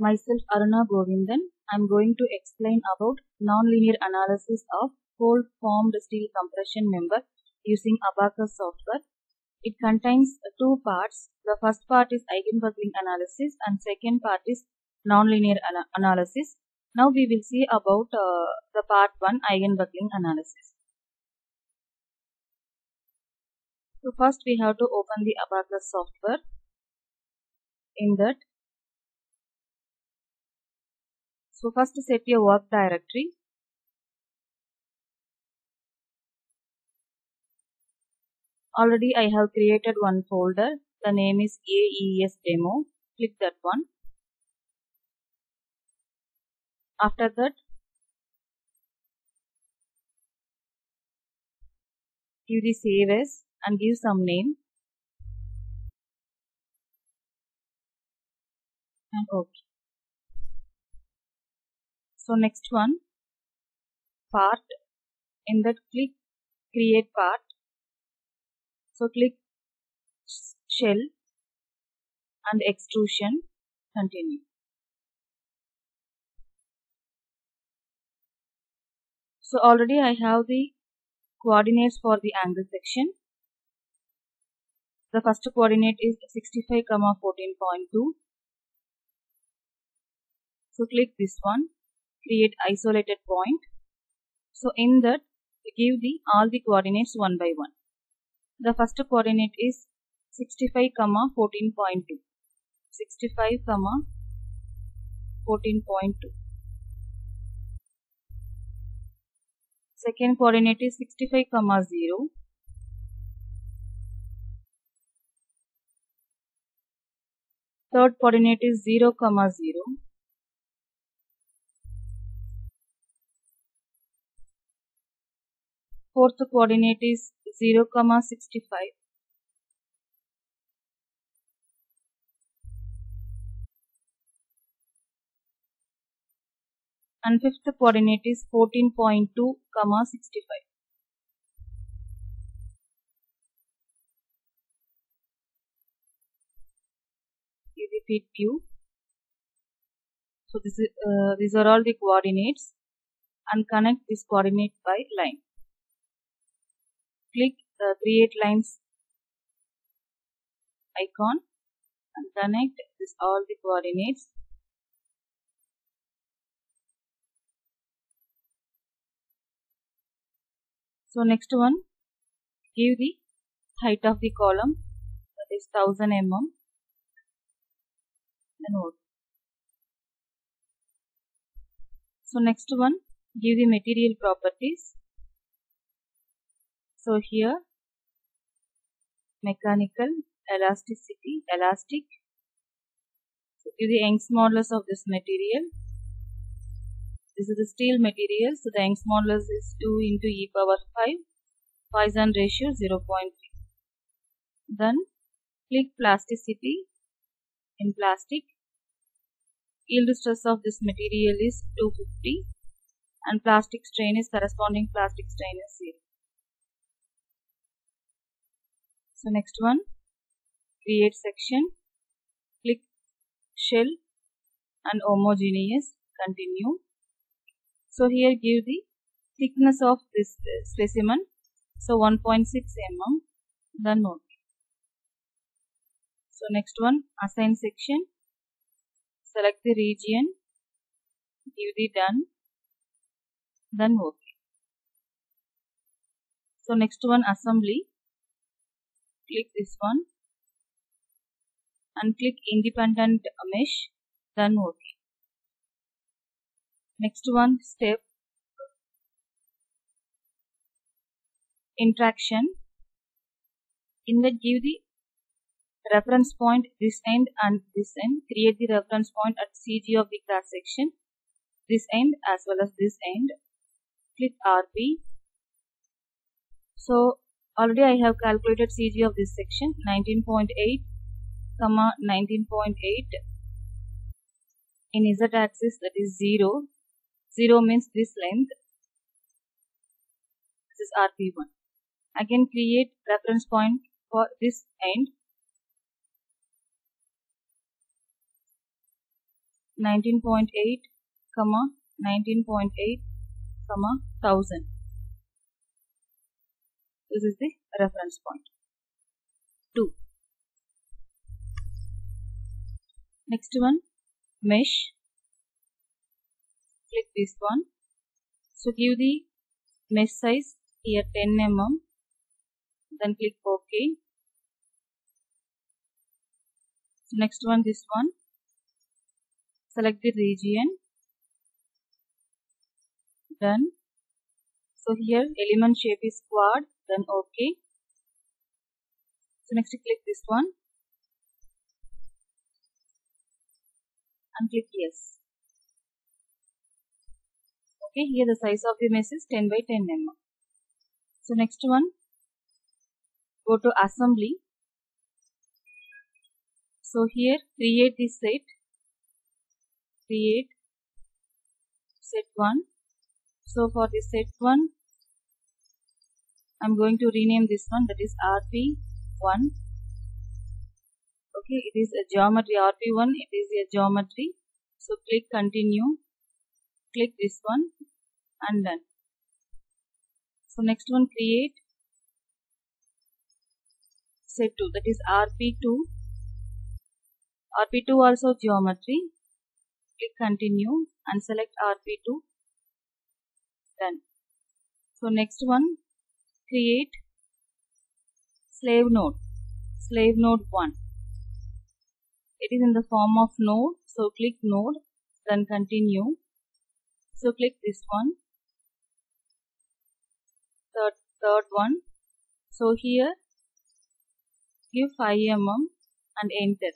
Myself Aruna Govindan. I am going to explain about nonlinear analysis of cold formed steel compression member using ABAQUS software. It contains two parts. The first part is eigenbuckling analysis and second part is nonlinear ana- analysis. Now we will see about uh, the part 1 eigenbuckling analysis. So first we have to open the ABAQUS software. In that, so first set your work directory. Already I have created one folder. The name is AES demo. Click that one. After that, give the save as and give some name. And okay. So next one, part. In that click create part. So click shell and extrusion. Continue. So already I have the coordinates for the angle section. The first coordinate is 65, comma 14.2. So click this one, create isolated point. So in that, give the all the coordinates one by one. The first coordinate is 65, comma 14.2. 65, comma 14.2. Second coordinate is 65, comma 0. Third coordinate is 0, comma 0. Fourth coordinate is 0, comma 65. And fifth coordinate is 14.2, comma 65. You repeat view. So this is, uh, these are all the coordinates and connect this coordinate by line. Click the create lines icon and connect this all the coordinates. So next one, give the height of the column that is 1000 mm. Then what? So next one, give the material properties. So here, mechanical, elasticity, elastic. So give the Young's modulus of this material. This is the steel material, so the Young's modulus is 2 into e power 5, Poisson ratio 0.3. Then click plasticity in plastic. Yield stress of this material is 250 and plastic strain is corresponding plastic strain is 0. So next one, create section, click shell and homogeneous, continue. So here give the thickness of this specimen. So 1.6 mm, then OK. So next one, assign section, select the region, give the done, then OK. So next one, assembly, click this one and click independent mesh, then OK. Next one, step, interaction, in that give the reference point this end and this end, create the reference point at CG of the cross section, this end as well as this end, click RP. So already I have calculated CG of this section 19.8 comma 19.8 in Z axis that is 0 0 means this length. This is RP1 I can create reference point for this end. 19.8 comma 19.8 comma 1000 this is the reference point. point 2 next one. Mesh. Click this one. So give the mesh size here 10 mm. Then click ok. So next one this one. Select the region. Done. So here element shape is quad then ok so next click this one. And click yes. Okay here the size of the mesh is 10 by 10 mm. So next one. Go to assembly. So here create this set. Create. Set 1 so for this set 1 I'm going to rename this one that is RP1 okay it is a geometry RP1 it is a geometry. So click continue click this one and done. So next one create. Set 2 that is RP2 RP2 also geometry. Click continue and select RP2 done. So next one create slave node. Slave node 1 it is in the form of node so click node then continue. So click this one. Third third one. So here give 5 mm and enter.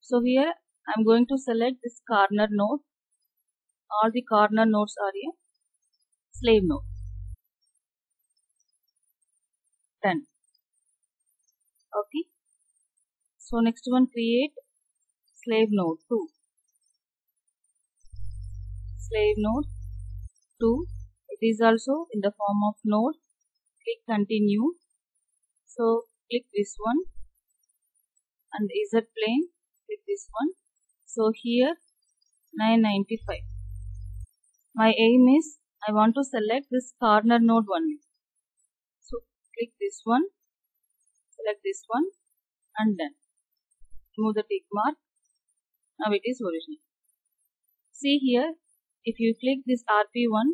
So here I'm going to select this corner node. All the corner nodes are a slave node done. Okay. So next one create slave node 2 slave node 2 it is also in the form of node. Click continue. So click this one. And is z plane click this one. So here 995 my aim is I want to select this corner node only click this one select this one and then move the tick mark. Now it is original. See here if you click this rp1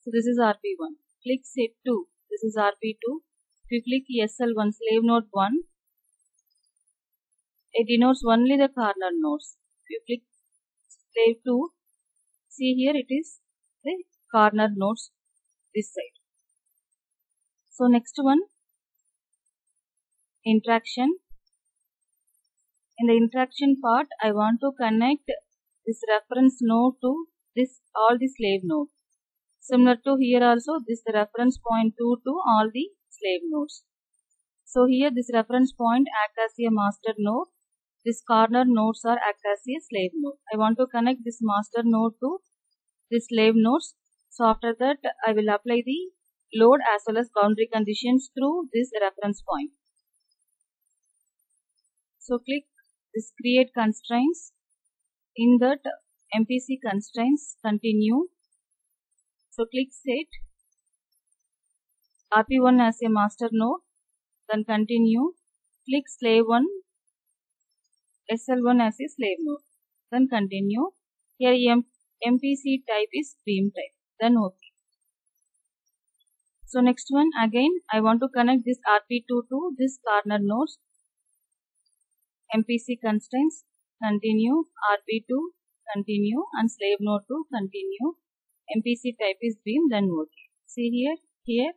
so this is rp1 click set 2 this is rp2 if you click sl1 slave node 1 it denotes only the corner nodes. If you click slave 2 see here it is the corner nodes this side so next one. Interaction. In the interaction part I want to connect this reference node to this all the slave node similar to here also this reference point 2 to all the slave nodes. So here this reference point acts as a master node. This corner nodes are act as a slave node. I want to connect this master node to the slave nodes. So after that I will apply the load as well as boundary conditions through this reference point. So click this create constraints. In that MPC constraints. Continue. So click set. RP1 as a master node. Then continue. Click slave 1 SL1 as a slave node. Then continue. Here MPC type is beam type. Then OK so next one again I want to connect this RP2 to this corner nodes MPC constraints continue. RP2 continue. And slave node to continue. MPC type is beam then OK see here here.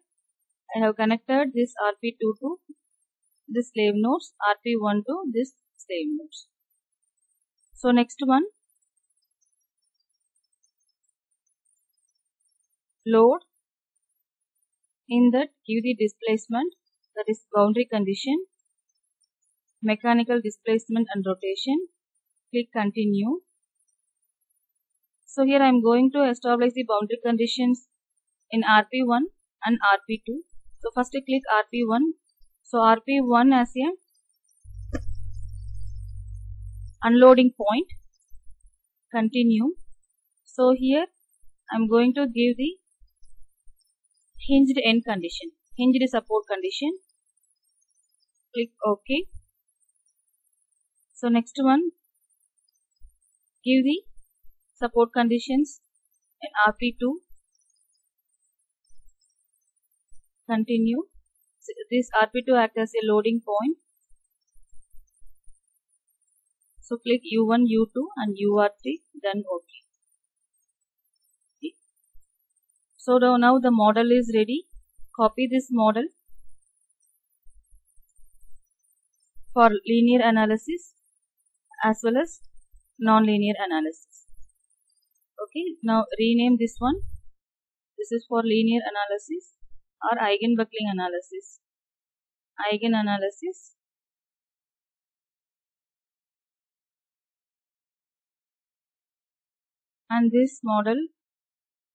I have connected this RP2 to this slave nodes RP1 to this slave nodes. So next one. Load in that give the displacement that is boundary condition mechanical displacement and rotation. Click continue. So here I am going to establish the boundary conditions in RP1 and RP2 so first I click RP1 so RP1 as a unloading point. Continue. So here i'm going to give the hinged end condition. Hinged support condition. Click ok. So next one. Give the support conditions in rp2 continue. This rp2 act as a loading point. So click u1 u2 and ur3 then ok so now the model is ready. Copy this model for linear analysis as well as non-linear analysis. Okay now rename this one. This is for linear analysis or eigenbuckling analysis. Eigen analysis and this model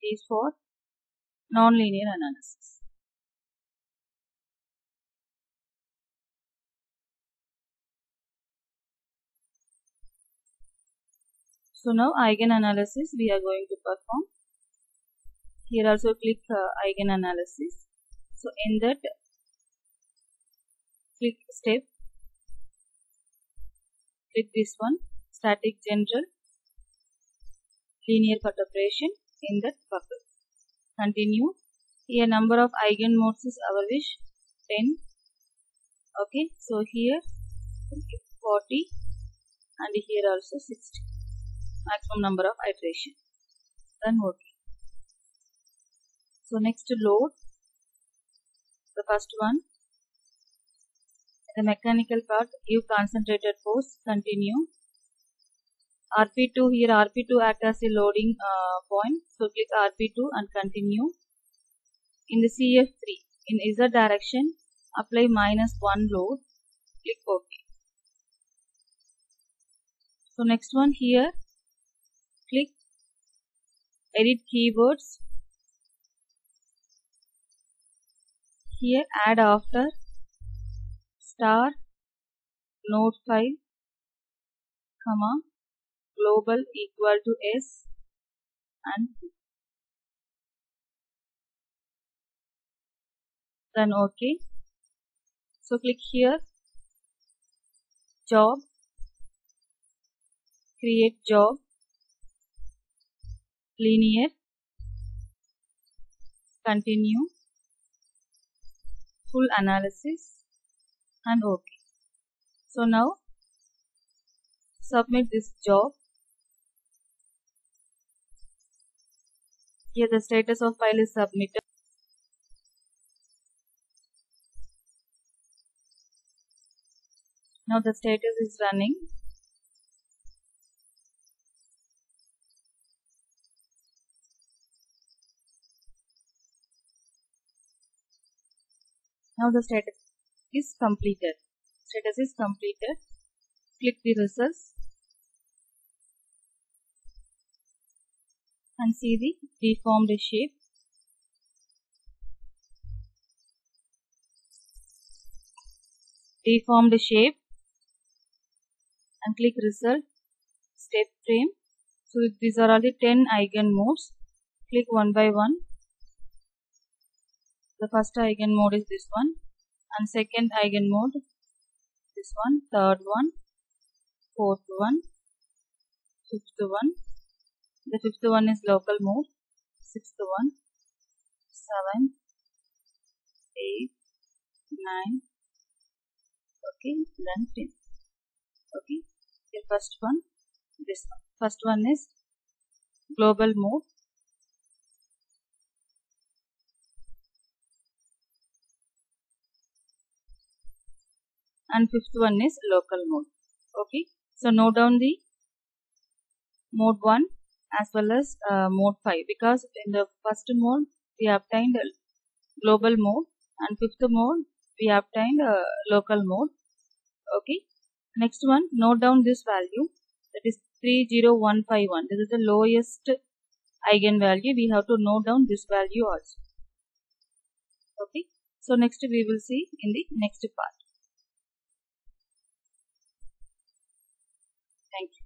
is for non-linear analysis So now eigen analysis we are going to perform. Here also click uh, eigen analysis. So in that click step, click this one static general linear perturbation in that buckle. Continue. Here number of eigen modes is our wish 10. Okay, so here 40 and here also 60 maximum number of iteration. Then working so next load. The first one. The mechanical part. Give concentrated force. Continue rp2 here rp2 act as a loading uh, point. So click rp2 and continue. In the cf3 in z direction apply minus 1 load. Click ok. So next one here. Click edit keywords. Here add after star node file comma global equal to s and then ok. So click here. Job. Create job. Linear. Continue. Full analysis and ok. So now submit this job here the status of file is submitted now the status is running Now the status is completed. Status is completed. Click the results and see the deformed shape. Deformed shape. And click result. Step frame. So these are all the 10 eigen modes. Click one by one. The first eigen mode is this one. And second eigen mode this one. Third one. Fourth one. Fifth one the fifth one is local mode sixth one. Seven. Eight. Nine. Okay then 10 okay the first one. This one. First one is global mode and fifth one is local mode okay so note down the mode 1 as well as uh, mode 5 because in the first mode we obtained a global mode and fifth mode we obtained uh, local mode. Okay? Next one note down this value. That is 30151 this is the lowest eigenvalue. We have to note down this value also. Okay? So next we will see in the next part. Thank you.